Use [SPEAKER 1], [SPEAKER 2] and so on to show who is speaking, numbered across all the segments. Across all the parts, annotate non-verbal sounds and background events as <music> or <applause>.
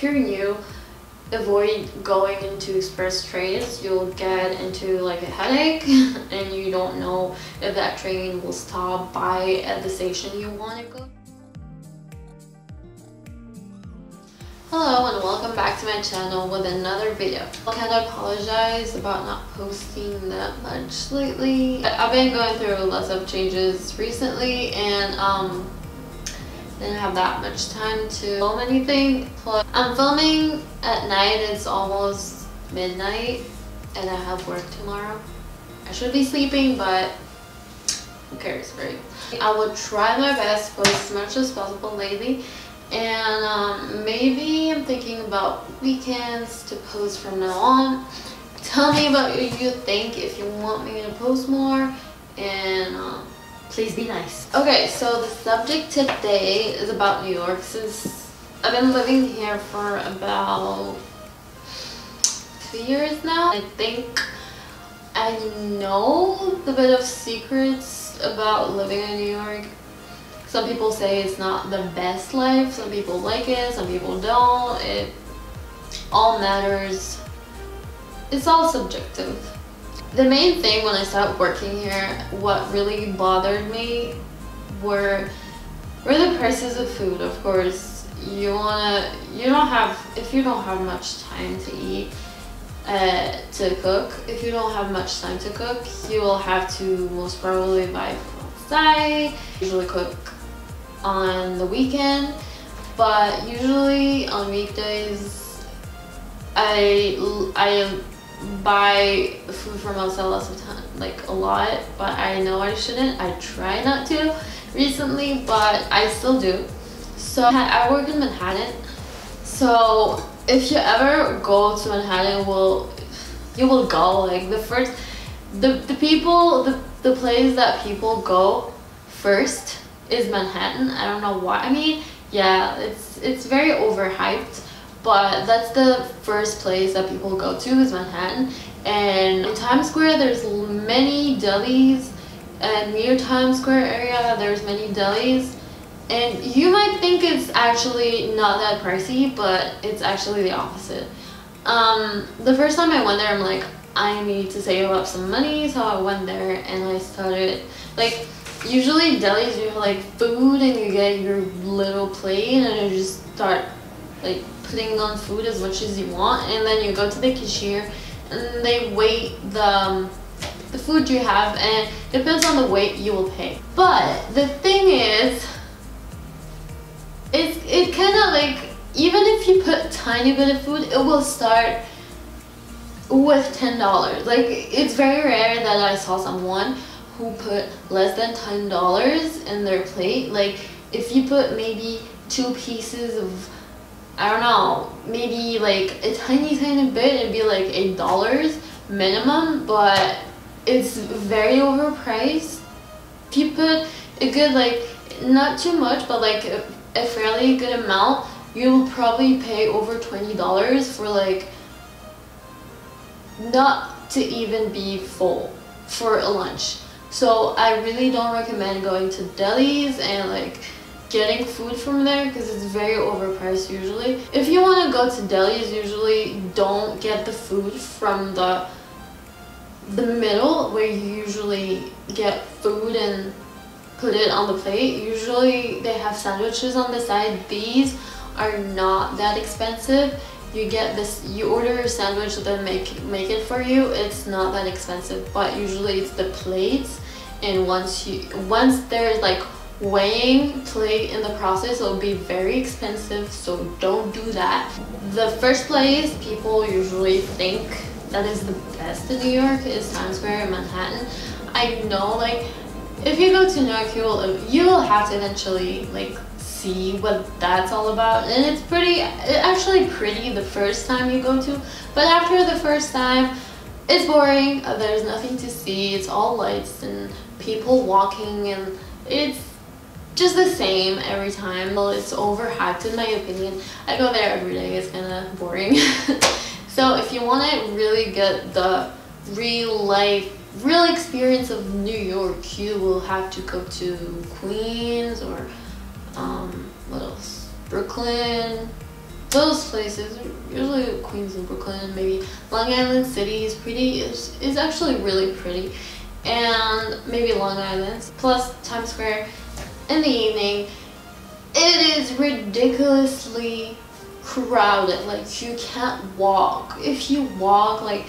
[SPEAKER 1] If you're new, avoid going into express trains. You'll get into like a headache <laughs> and you don't know if that train will stop by at the station you want to go. Hello and welcome back to my channel with another video. I kind of apologize about not posting that much lately. I've been going through lots of changes recently and um, didn't have that much time to film anything. Plus, I'm filming at night, it's almost midnight, and I have work tomorrow. I should be sleeping, but who cares, right? I will try my best for as much as possible lately, and um, maybe I'm thinking about weekends to post from now on. Tell me about what you think if you want me to post more, and um, Please be nice. Okay, so the subject today is about New York since I've been living here for about two years now. I think I know the bit of secrets about living in New York. Some people say it's not the best life, some people like it, some people don't. It all matters. It's all subjective. The main thing when I started working here, what really bothered me were were the prices of food. Of course, you wanna you don't have if you don't have much time to eat uh, to cook. If you don't have much time to cook, you will have to most probably buy from outside. Usually cook on the weekend, but usually on weekdays, I I buy food from outside lots of time, like a lot, but I know I shouldn't. I try not to recently, but I still do. So I work in Manhattan. So if you ever go to Manhattan, will you will go like the first the the people the the place that people go first is Manhattan. I don't know why. I mean, yeah, it's it's very overhyped but that's the first place that people go to is Manhattan. And in Times Square, there's many delis. And near Times Square area, there's many delis. And you might think it's actually not that pricey, but it's actually the opposite. Um, the first time I went there, I'm like, I need to save up some money, so I went there and I started, like, usually delis you have like food and you get your little plate and you just start like putting on food as much as you want and then you go to the cashier and they weigh the um, the food you have and it depends on the weight you will pay. But the thing is it's it kind of like even if you put tiny bit of food it will start with ten dollars. Like it's very rare that I saw someone who put less than ten dollars in their plate. Like if you put maybe two pieces of I don't know, maybe like a tiny tiny bit, it'd be like eight dollars minimum, but it's very overpriced. If put a good like not too much, but like a, a fairly good amount, you'll probably pay over twenty dollars for like not to even be full for a lunch. So I really don't recommend going to delis and like getting food from there because it's very overpriced usually. If you want to go to delis, usually don't get the food from the the middle where you usually get food and put it on the plate. Usually they have sandwiches on the side. These are not that expensive. You get this, you order a sandwich, then make make it for you. It's not that expensive, but usually it's the plates. And once you once there's like weighing play in the process will be very expensive so don't do that. The first place people usually think that is the best in new york is times square in manhattan. I know like if you go to new york you will you will have to eventually like see what that's all about and it's pretty actually pretty the first time you go to but after the first time it's boring uh, there's nothing to see it's all lights and people walking and it's just the same every time. Well, it's overhyped in my opinion. I go there every day, it's kind of boring. <laughs> so if you want to really get the real life, real experience of New York, you will have to go to Queens or um, what else? Brooklyn, those places, usually Queens and Brooklyn, maybe Long Island City is pretty, is actually really pretty. And maybe Long Island, plus Times Square in the evening. It is ridiculously crowded, like you can't walk. If you walk like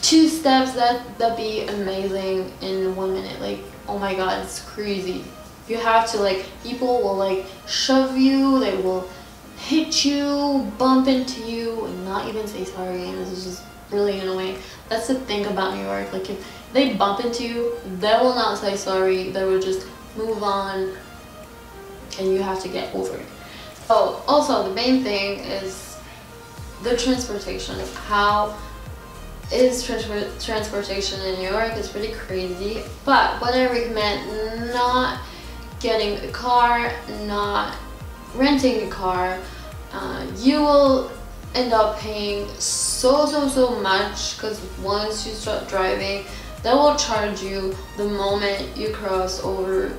[SPEAKER 1] two steps, that, that'd be amazing in one minute. Like, oh my god, it's crazy. You have to like, people will like shove you, they will hit you, bump into you, and not even say sorry. And this is just really annoying. That's the thing about New York. Like if they bump into you, they will not say sorry. They will just move on, and you have to get over it. Oh, also the main thing is the transportation. How is transport transportation in New York is pretty crazy. But what I recommend not getting a car, not renting a car, uh, you will end up paying so so so much because once you start driving they will charge you the moment you cross over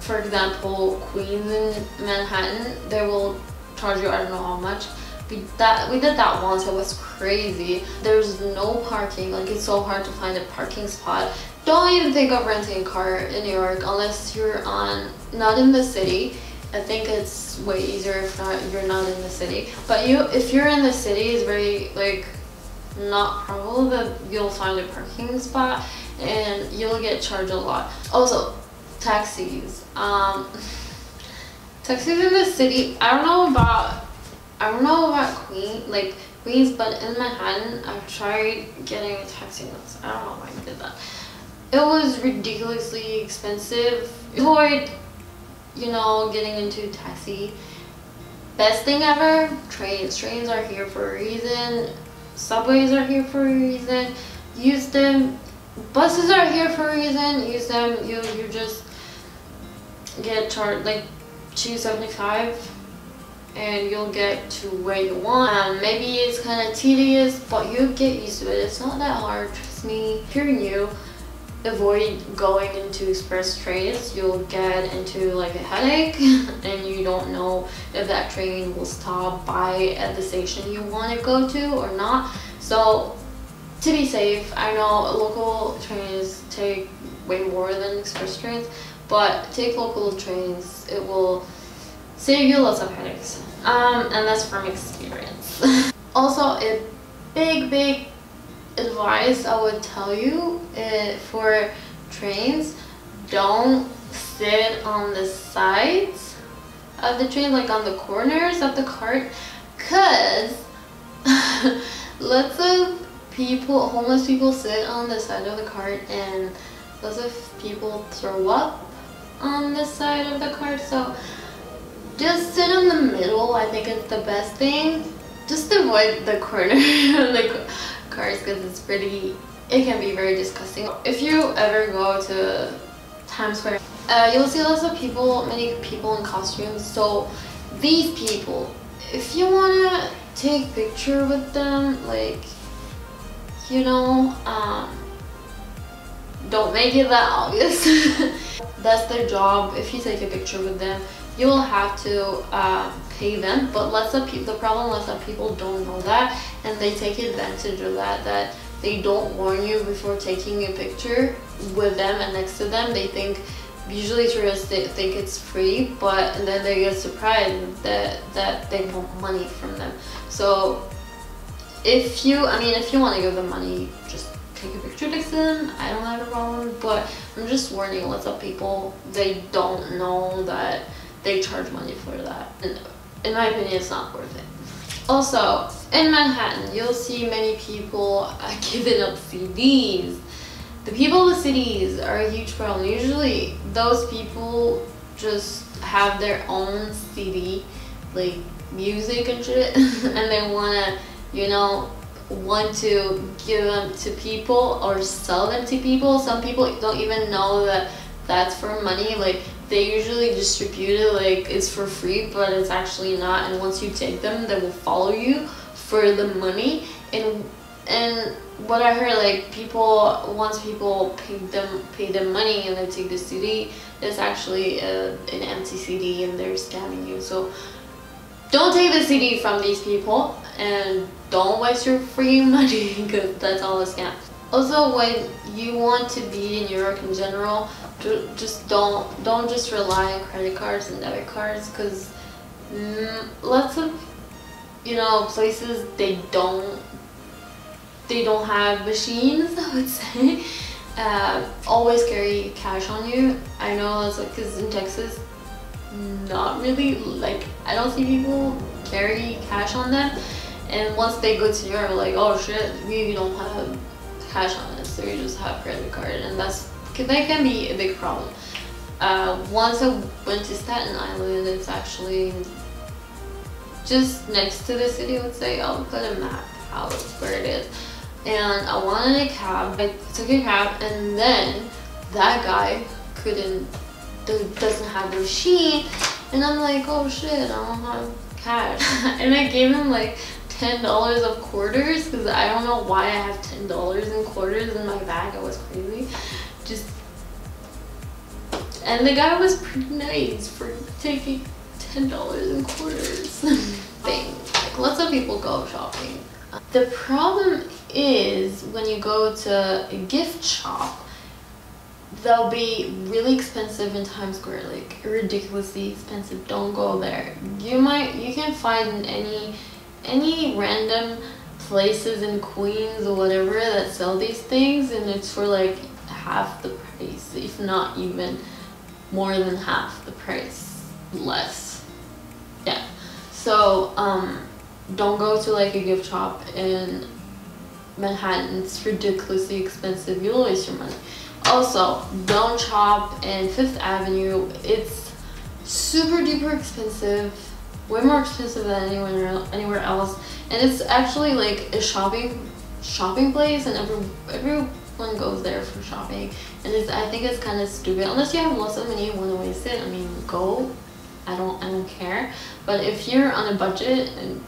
[SPEAKER 1] for example Queens in Manhattan. They will charge you I don't know how much. We that we did that once. It was crazy. There's no parking. Like it's so hard to find a parking spot. Don't even think of renting a car in New York unless you're on not in the city. I think it's way easier if not you're not in the city. But you, if you're in the city, it's very like not probable that you'll find a parking spot and you'll get charged a lot. Also, taxis. Um, <laughs> taxis in the city. I don't know about. I don't know about Queen like Queens, but in Manhattan, I've tried getting a taxi once. I don't know why I did that. It was ridiculously expensive. Avoid you know, getting into taxi. Best thing ever, trains. Trains are here for a reason. Subways are here for a reason. Use them. Buses are here for a reason. Use them. You you just get charged like 275 and you'll get to where you want. Um, maybe it's kind of tedious, but you get used to it. It's not that hard, trust me. If you're new, avoid going into express trains you'll get into like a headache <laughs> and you don't know if that train will stop by at the station you want to go to or not. So to be safe i know local trains take way more than express trains but take local trains it will save you lots of headaches. Um, and that's from experience. <laughs> Also a big big advice I would tell you uh, for trains, don't sit on the sides of the train, like on the corners of the cart, because <laughs> lots of people, homeless people sit on the side of the cart and lots of people throw up on the side of the cart, so just sit in the middle, I think it's the best thing. Just avoid the corner <laughs> cars because it's pretty, it can be very disgusting. If you ever go to Times Square, uh, you'll see lots of people, many people in costumes. So these people, if you want to take picture with them, like, you know, um, don't make it that obvious. <laughs> That's their job. If you take a picture with them, you will have to uh, pay them. But lots of people, the problem is that people don't know that and they take advantage of that. That they don't warn you before taking a picture with them and next to them. They think usually tourists they think it's free, but then they get surprised that that they want money from them. So if you, I mean, if you want to give them money, just take a picture next to them. I don't have a problem, but I'm just warning lots of people. They don't know that they charge money for that. And in my opinion, it's not worth it. Also, in Manhattan, you'll see many people <laughs> uh, giving up CDs. The people with CDs are a huge problem. Usually, those people just have their own CD, like music and shit, <laughs> and they wanna, you know, want to give them to people or sell them to people. Some people don't even know that that's for money. Like they usually distribute it like it's for free, but it's actually not. And once you take them, they will follow you for the money. And and what I heard, like people once people pay them pay them money and they take the CD, it's actually a, an empty CD and they're scamming you. So don't take the CD from these people and don't waste your free <laughs> money because that's all a scam. Also, when you want to be in Europe in general, just don't don't just rely on credit cards and debit cards because mm, lots of you know places they don't they don't have machines. <laughs> I would say uh, always carry cash on you. I know that's like because in Texas, not really like I don't see people carry cash on them. And once they go to Europe, like oh shit, we don't have cash on it, so you just have credit card, and that's that can be a big problem. Uh, once I went to Staten Island, it's actually just next to the city. Let's say I'll put a map how where it is, and I wanted a cab. I took a cab, and then that guy couldn't doesn't have a machine, and I'm like, oh shit, I don't have cash, <laughs> and I gave him like ten dollars of quarters because I don't know why I have ten dollars in quarters in my bag. I was crazy. Just and the guy was pretty nice for taking ten dollars in quarters. <laughs> Thing like lots of people go shopping. The problem is when you go to a gift shop they'll be really expensive in Times Square, like ridiculously expensive. Don't go there. You might you can find any any random places in Queens or whatever that sell these things and it's for like half the price, if not even more than half the price less. Yeah. So um don't go to like a gift shop in Manhattan. It's ridiculously expensive. You'll waste your money. Also, don't shop in Fifth Avenue. It's super duper expensive way more expensive than anywhere anywhere else. And it's actually like a shopping shopping place and every everyone goes there for shopping. And it's I think it's kind of stupid. Unless you have lots of money and want to waste it I mean go. I don't I don't care. But if you're on a budget and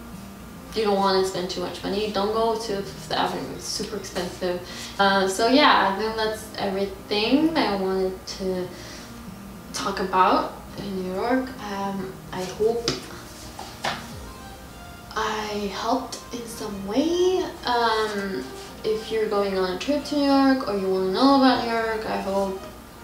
[SPEAKER 1] you don't want to spend too much money don't go to Fifth Avenue. It's super expensive. Uh, so yeah I think that's everything I wanted to talk about in New York. Um, I hope I helped in some way. Um, if you're going on a trip to New York or you want to know about New York, I hope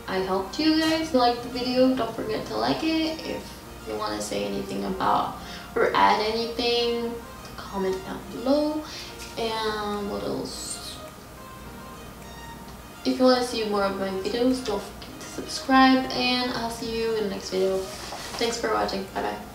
[SPEAKER 1] I helped you guys. Like the video, don't forget to like it. If you want to say anything about or add anything, comment down below. And what else? If you want to see more of my videos, don't forget to subscribe and I'll see you in the next video. Thanks for watching. Bye bye.